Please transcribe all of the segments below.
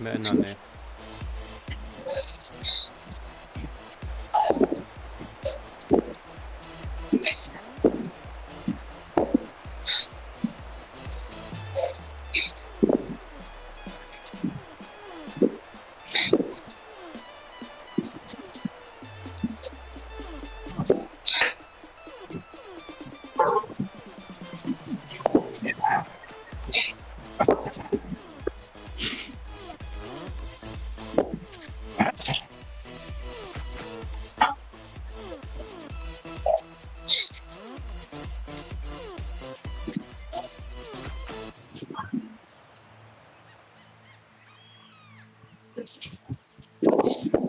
nicht mehr ändern, nee. Thank you.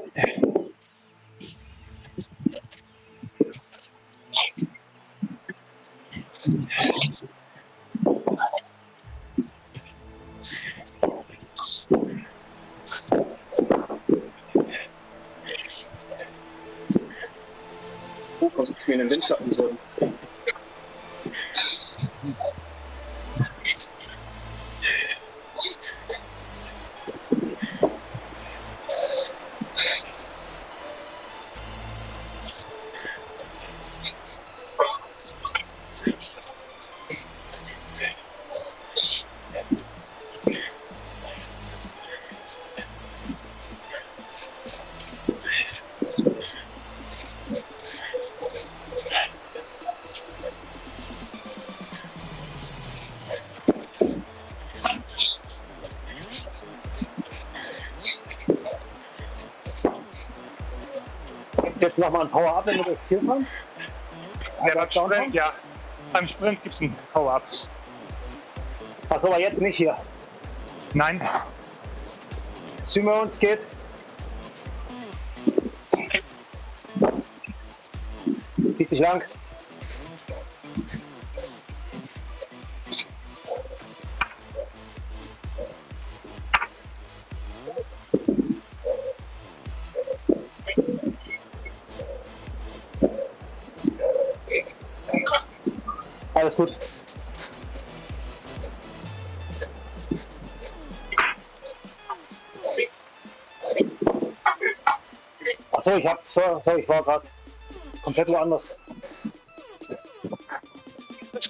Jetzt nochmal ein Power-Up, wenn wir durchs Ziel fahren? Ja, beim Sprint, ja. Beim Sprint gibt es ein Power-Up. Achso, aber jetzt nicht hier. Nein. Simmons geht. Zieht sich lang. Alles gut. Achso, ich hab, sorry, ich war gerade komplett woanders. Ich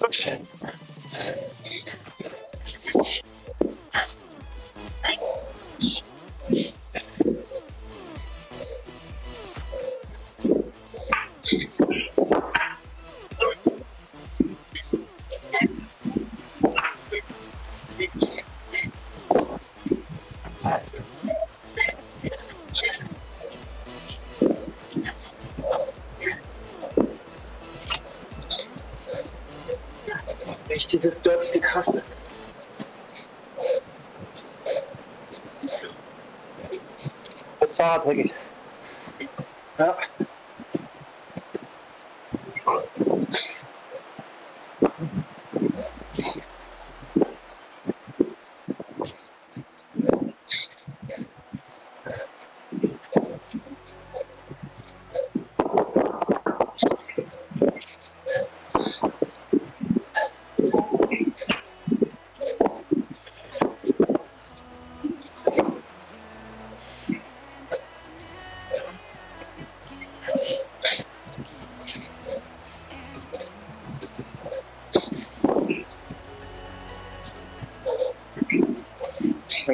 Jetzt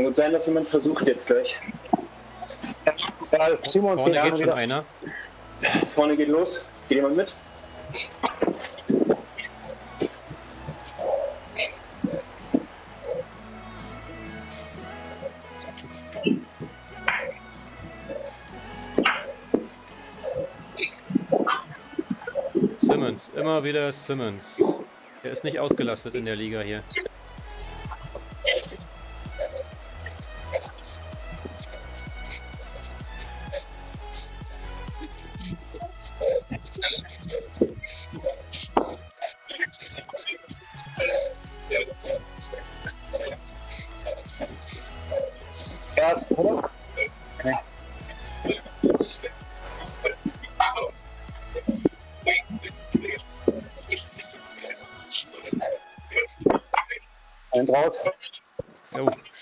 gut sein, dass jemand versucht jetzt gleich. Ja, Simon Vorne geht schon einer. Vorne geht los. Geht jemand mit? Simmons, immer wieder Simmons. Der ist nicht ausgelastet in der Liga hier.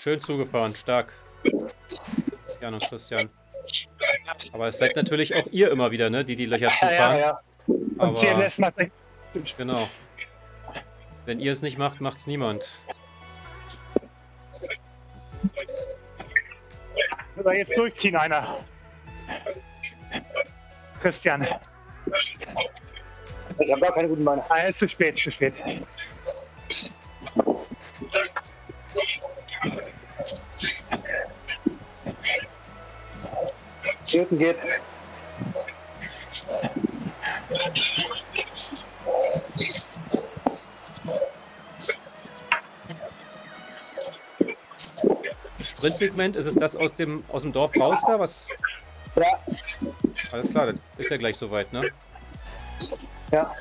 Schön zugefahren, stark. Jan und Christian. Aber es seid natürlich auch ihr immer wieder, ne? Die die Löcher Ja, ja, zufahren. ja. Und Aber CLS macht genau. Wenn ihr es nicht macht, macht's niemand. Oder jetzt durchziehen einer. Christian. Ich habe gar keine guten Beine. Ah, ist zu spät, zu spät. Töten geht. Sprintsegment, ist es das aus dem, aus dem Dorf raus da? Was? Ja, Alles klar, das ist ja gleich soweit, ne? ja.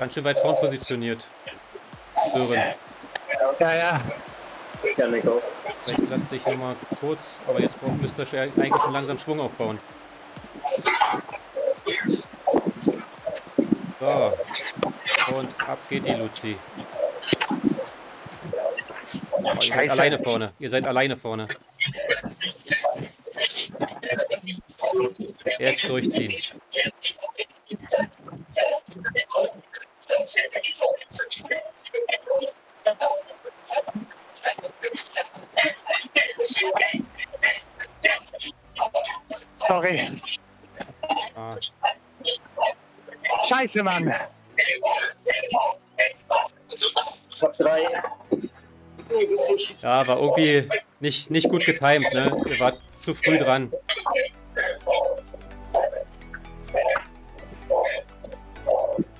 Ganz schön weit vorn positioniert. Sören. Ja, ja. Vielleicht lasst sich nochmal kurz, aber jetzt müsst ihr schon- eigentlich schon langsam Schwung aufbauen. So. Und ab geht die Luzi. Aber ihr seid Scheiße. alleine vorne. Ihr seid alleine vorne. Jetzt durchziehen. Sorry. Ah, Scheiße, Mann. Ich hab drei. ja, war irgendwie nicht, nicht gut getimt, ne? Ihr wart zu früh dran.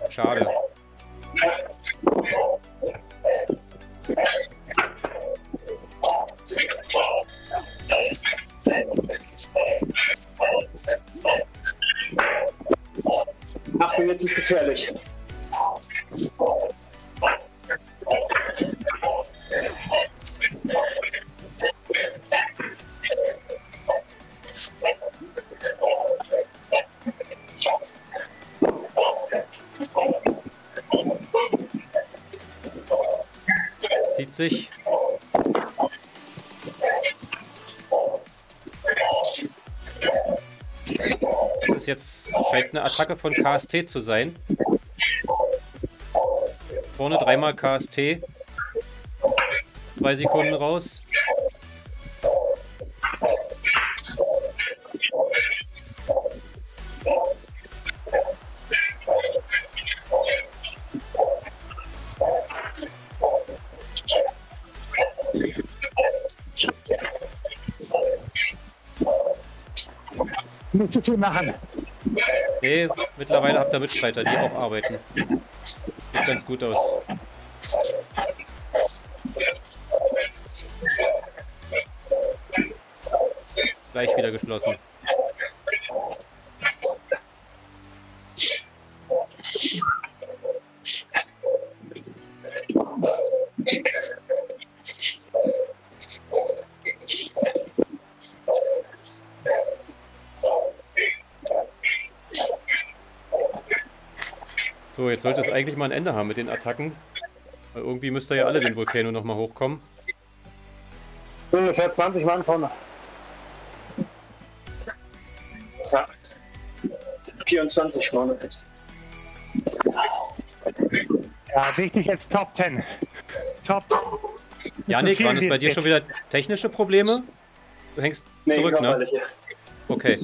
Schade. Scheint eine Attacke von KST zu sein. Vorne dreimal KST. Zwei Sekunden raus. Nicht zu viel machen. Nee, mittlerweile habt ihr Mitstreiter, die auch arbeiten. Sieht ganz gut aus. Gleich wieder geschlossen. So, jetzt sollte es eigentlich mal ein Ende haben mit den Attacken. Weil irgendwie müsst ihr ja alle den Volcano nochmal hochkommen. Ungefähr 20 Mann vorne. Ja. 24 vorne. Ja, wichtig jetzt Top 10. Top. Janik, waren es bei es dir geht. schon wieder technische Probleme? Du hängst Nee, zurück, ne? Okay,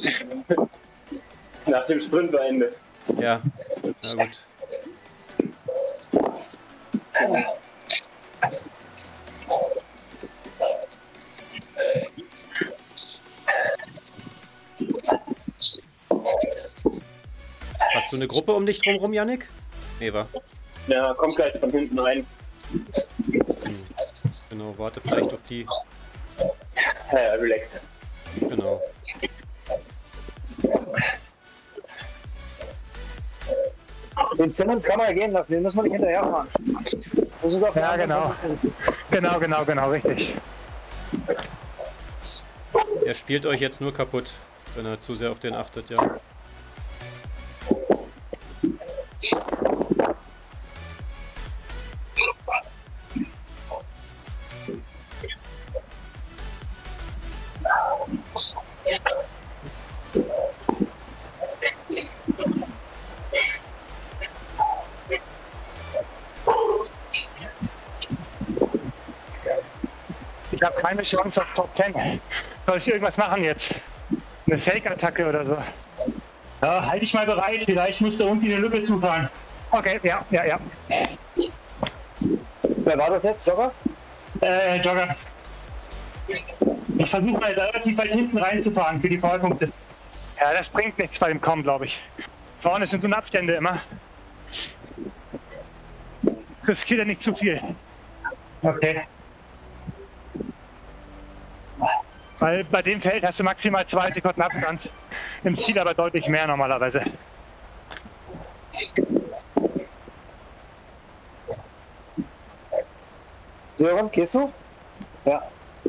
Nach dem Sprint war Ende. ja. Na gut. Hast du eine Gruppe um dich drumherum, Janik? Nee, war. Ja, kommt gleich von hinten rein. Hm. Genau, warte vielleicht auf die. Äh, relax. Genau. Den Simmons kann man ja gehen lassen, den müssen wir nicht hinterherfahren. Ja, genau. Genau, genau, genau, richtig. Er spielt euch jetzt nur kaputt, wenn er zu sehr auf den achtet, ja. Chance auf Top 10. Soll ich irgendwas machen jetzt? Eine Fake-Attacke oder so? Ja, halt dich mal bereit, vielleicht musst du irgendwie eine Lücke zufahren. Okay, ja, ja, ja. Wer war das jetzt, Jogger? Äh, Jogger. Ich versuche mal relativ weit hinten reinzufahren für die Vorpunkte. Ja, das bringt nichts bei dem Kommen, glaube ich. Vorne sind so Abstände immer. Riskiert ja nicht zu viel. Okay. Weil bei dem Feld hast du maximal zwei Sekunden Abstand. Im Ziel aber deutlich mehr normalerweise. Sören, gehst du? Ja.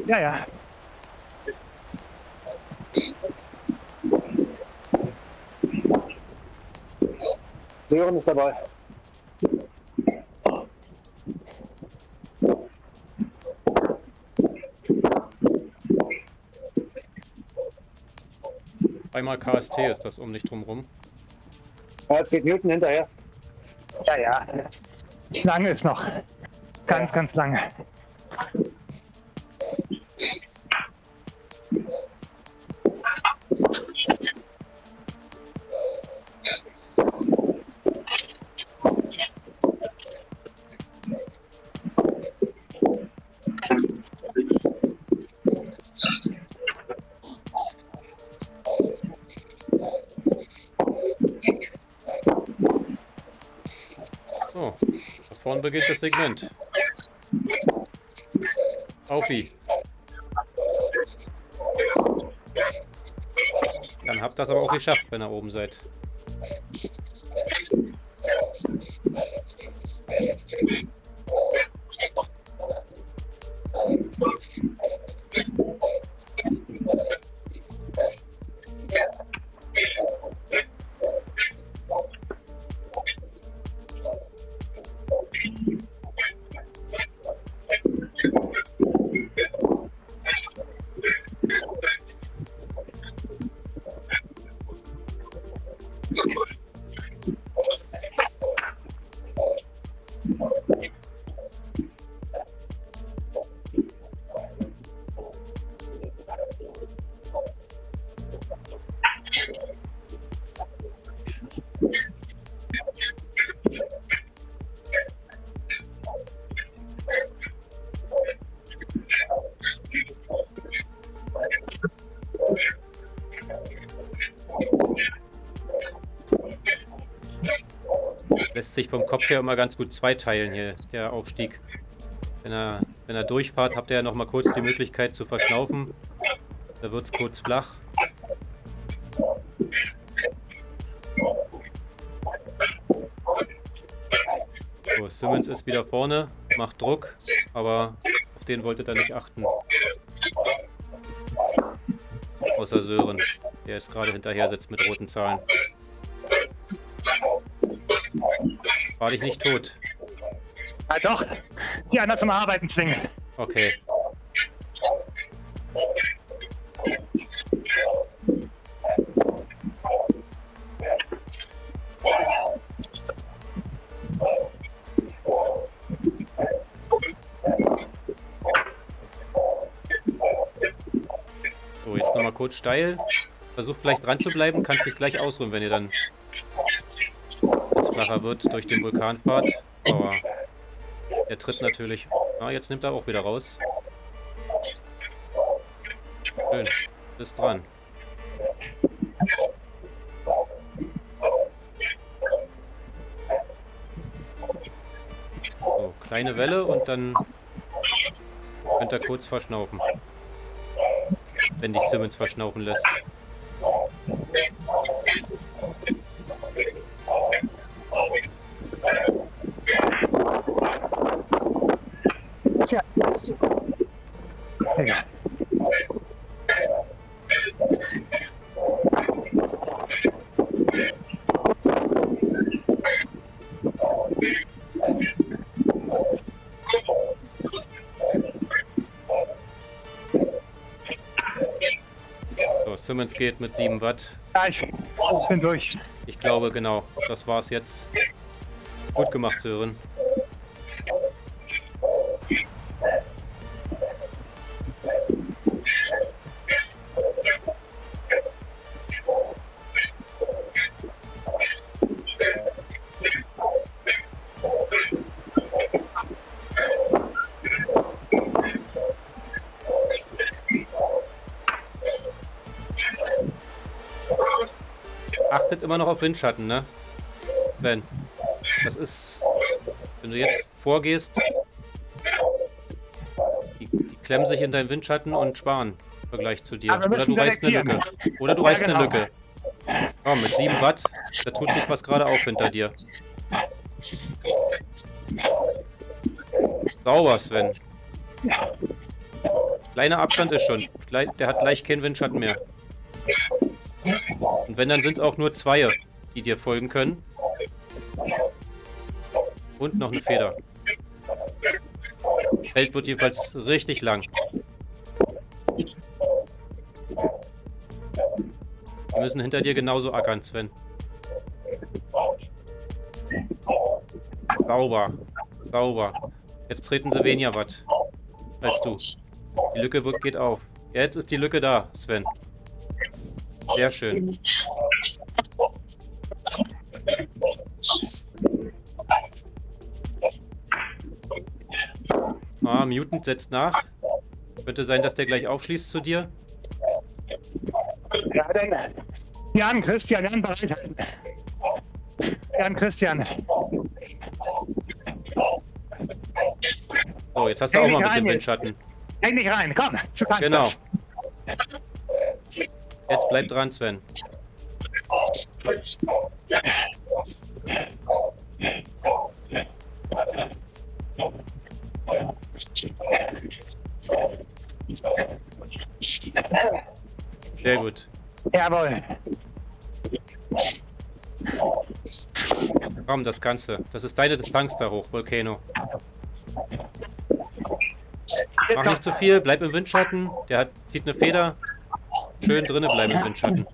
Ja, ja. Sören ist dabei. Einmal KST ist das um nicht drumrum. Ja, jetzt geht Newton hinterher. Ja, ja. Lange ist noch. Ganz, ganz lange. Da vorne beginnt das Segment. Aufi. Dann habt ihr das aber auch geschafft, wenn ihr oben seid. Sich vom Kopf her immer ganz gut zweiteilen hier, der Aufstieg. Wenn er, wenn er durchfahrt, habt ihr ja noch mal kurz die Möglichkeit zu verschnaufen. Da wird es kurz flach. So, Simmons ist wieder vorne, macht Druck, aber auf den wolltet ihr nicht achten. Außer Sören, der jetzt gerade hinterher sitzt mit roten Zahlen. War dich nicht tot. Ja, doch. Die anderen zum Arbeiten zwingen. Okay. So, jetzt nochmal kurz steil. Versucht vielleicht dran zu bleiben, kannst dich gleich ausruhen, wenn ihr dann flacher wird durch den Vulkanpfad. Aber der tritt natürlich. Ah, jetzt nimmt er auch wieder raus. Schön. Bist dran. Kleine Welle und dann könnt ihr kurz verschnaufen. Wenn dich Simmons verschnaufen lässt. So, Simmons geht mit 7 Watt. Ja, ich bin durch. Ich glaube, genau. Das war's jetzt. Gut gemacht, Sören. Achtet immer noch auf Windschatten, ne? Ben. Das ist. Wenn du jetzt vorgehst. Die, die klemmen sich in deinen Windschatten und sparen im Vergleich zu dir. Oder du reißt eine Lücke. Oder du Ja, reißt eine genau. Lücke. Komm, mit 7 Watt, da tut sich was gerade auf hinter dir. Sauber, Sven. Kleiner Abstand ist schon. Der hat gleich keinen Windschatten mehr. Wenn, dann sind es auch nur Zweie, die dir folgen können. Und noch eine Feder. Das Feld wird jedenfalls richtig lang. Die müssen hinter dir genauso ackern, Sven. Sauber. Sauber. Jetzt treten sie weniger Watt als du. Die Lücke geht auf. Jetzt ist die Lücke da, Sven. Sehr schön. Ah, Mutant setzt nach. Könnte sein, dass der gleich aufschließt zu dir. Ja, dann. Jan, Christian, Jan, bereithalten. Jan, Christian. So, jetzt hast du auch mal ein bisschen Windschatten. Häng dich rein, komm, du kannst Genau. das. Bleib dran, Sven. Sehr gut. Jawohl. Komm, das Ganze. Das ist deine Distanz da hoch, Volcano. Mach nicht zu viel, bleib im Windschatten. Der hat, zieht eine Feder. Schön drinnen bleiben im Windschatten.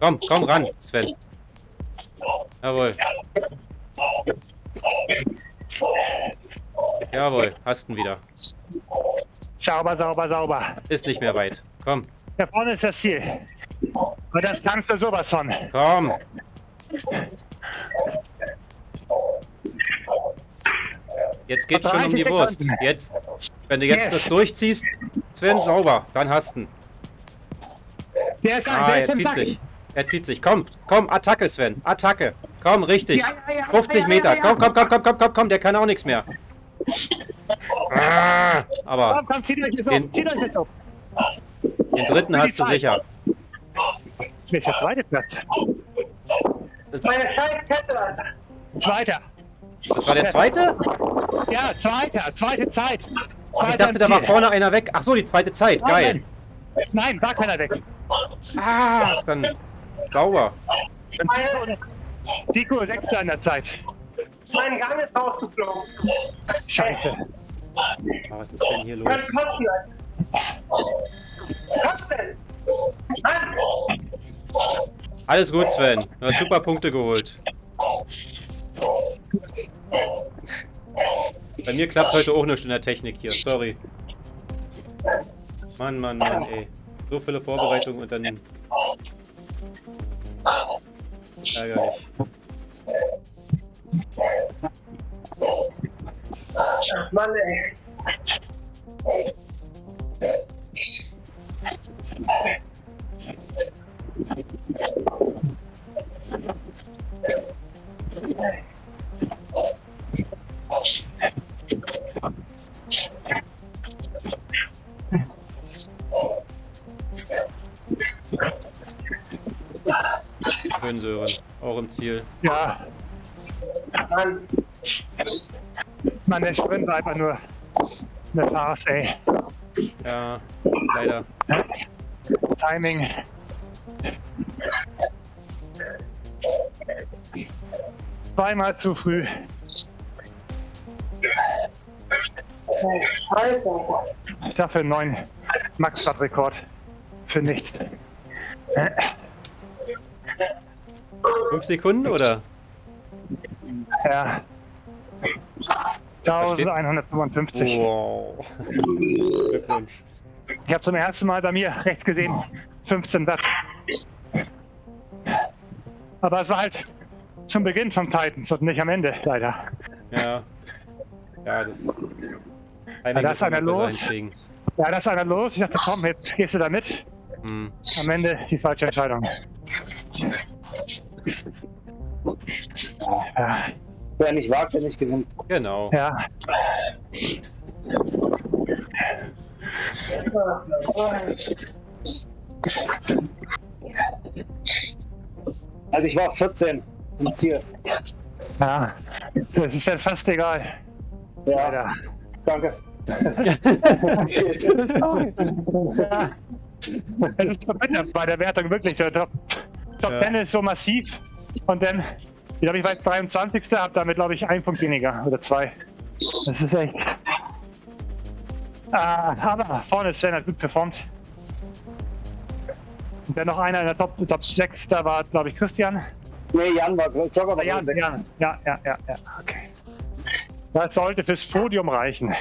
Komm, komm ran, Sven. Jawohl. Jawohl, hast ihn wieder. Sauber, sauber, sauber. Ist nicht mehr weit. Komm, Da vorne ist das Ziel. Und das kannst du sowas von. komm. Jetzt geht's schon um die 30 Wurst. Sekunden. Jetzt, wenn du jetzt Yes. das durchziehst, Sven, sauber, dann hast ihn. Der ist, Ah, der er ist im zieht sich. Er zieht sich. Komm, komm, Attacke, Sven. Attacke. Komm, richtig. Ja, ja, ja, 50 ja, ja, Meter. Komm, komm, komm, komm, komm, komm, komm. Der kann auch nichts mehr. Ah, aber Komm, komm, zieht euch das Den- auf. Zieht euch das auf. den dritten hast du sicher. Der zweite Platz. Meine Scheißkette, Alter. Zweiter. Das war der zweite? Ja, zweiter. Zweite Zeit. Ach, ich Zweiter dachte, da war vorne einer weg. Ach so, die zweite Zeit. Geil. Nein, nein, war keiner weg. Ah, dann sauber. Tico, sechster an der Zeit. Mein Gang ist rausgeflogen. Scheiße. Oh, was ist denn hier los? Was denn? Mann! Alles gut, Sven. Du hast super Punkte geholt. Bei mir klappt heute auch nichts in der Technik hier. Sorry. Mann, Mann, Mann, ey. So viele Vorbereitungen und dann. Ärgerlich. Mann, ey. Ziel. Ja. Mann, der Sprint war einfach nur eine Farce, ey. Ja, leider. Timing. Zweimal zu früh. Ich dafür einen neuen Max-Rekord. Für nichts. Fünf Sekunden oder? Ja. 1155. Wow. Glückwunsch. Ich habe zum ersten Mal bei mir rechts gesehen 15 Watt. Aber es war halt zum Beginn vom Titans und nicht am Ende, leider. Ja. Ja, das. da ist einer los. Ja, da ist einer los. Ich dachte, komm, jetzt gehst du da mit. Hm. Am Ende die falsche Entscheidung. Ja, Wer nicht wagt, der nicht gewinnt. Genau. ja. Also ich war 14 im Ziel. ja. Das ist ja fast egal. Ja, Leider. danke. Ja. Es ist so bitter bei der Wertung wirklich. Der Top, Top Ja. 10 ist so massiv. Und dann, ich glaube, ich war jetzt 23. Hab damit, glaube ich, einen Punkt weniger oder zwei. Das ist echt. Ah, aber vorne ist Sven hat gut performt. Und dann noch einer in der Top, Top 6, da war, glaube ich, Christian. Nee, Jan war Jogger war Ja, sechs. ja, ja, ja, ja, ja, okay. Das sollte fürs Podium reichen.